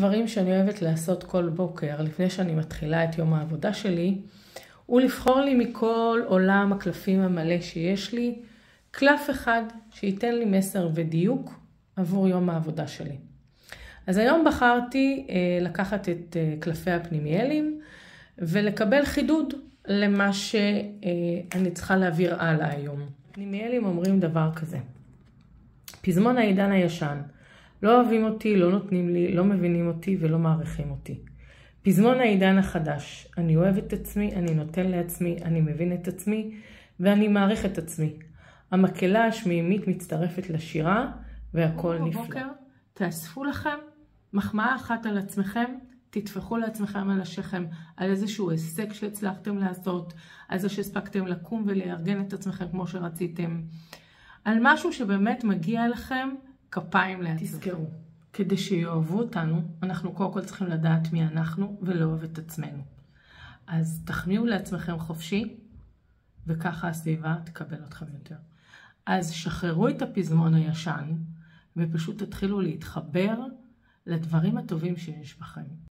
דברים שאני אוהבת לעשות כל בוקר, לפני שאני מתחילה את יום העבודה שלי, הוא לבחור לי מכל עולם הקלפים המלא שיש לי, קלף אחד שייתן לי מסר ודיוק עבור יום העבודה שלי. אז היום בחרתי אה, לקחת את אה, קלפי הפנימיאלים ולקבל חידוד למה שאני צריכה להעביר הלאה היום. פנימיאלים אומרים דבר כזה, פזמון העידן הישן, לא אוהבים אותי, לא נותנים לי, לא מבינים אותי ולא מעריכים אותי. פזמון העידן החדש, אני אוהב את עצמי, אני נותן לעצמי, אני מבין את עצמי ואני מעריך את עצמי. המקהלה השמימית מצטרפת לשירה והכל נפלא. בבוקר תאספו לכם מחמאה אחת על עצמכם, תטפחו לעצמכם על השכם, על איזשהו הישג שהצלחתם לעשות, על זה שהספקתם לקום ולארגן את עצמכם כמו שרציתם, על משהו שבאמת מגיע לכם כפיים לעצמכם. תזכרו, כדי שיאהבו אותנו, אנחנו קודם כל צריכים לדעת מי אנחנו ולאהוב את עצמנו. אז תחמיאו לעצמכם חופשי, וככה הסביבה תקבל אתכם יותר. אז שחררו את הפזמון הישן, ופשוט תתחילו להתחבר לדברים הטובים שיש בכם.